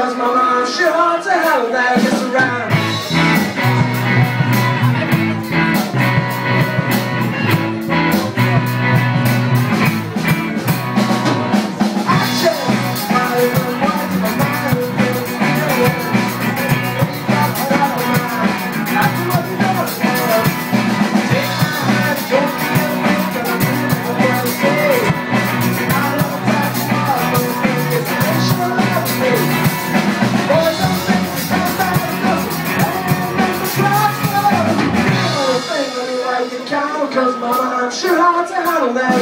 Cause my mom sure to hell that I around. Mama, I'm sure hard to handle now,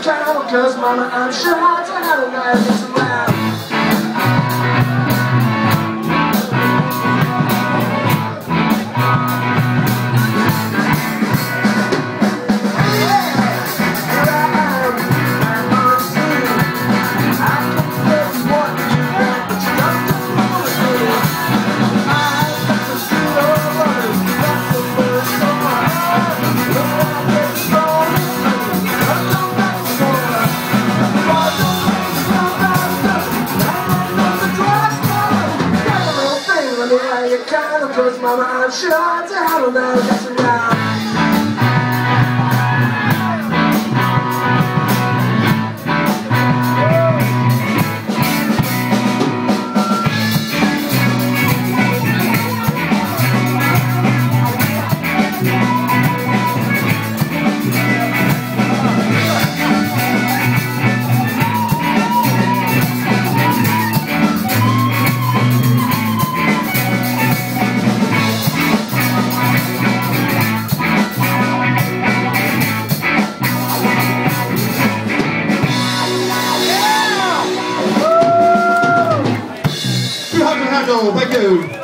Cause mama, I'm sure hard to handle now, it's Cause mama, I'm sure to handle now, that's around. Idol. Thank you.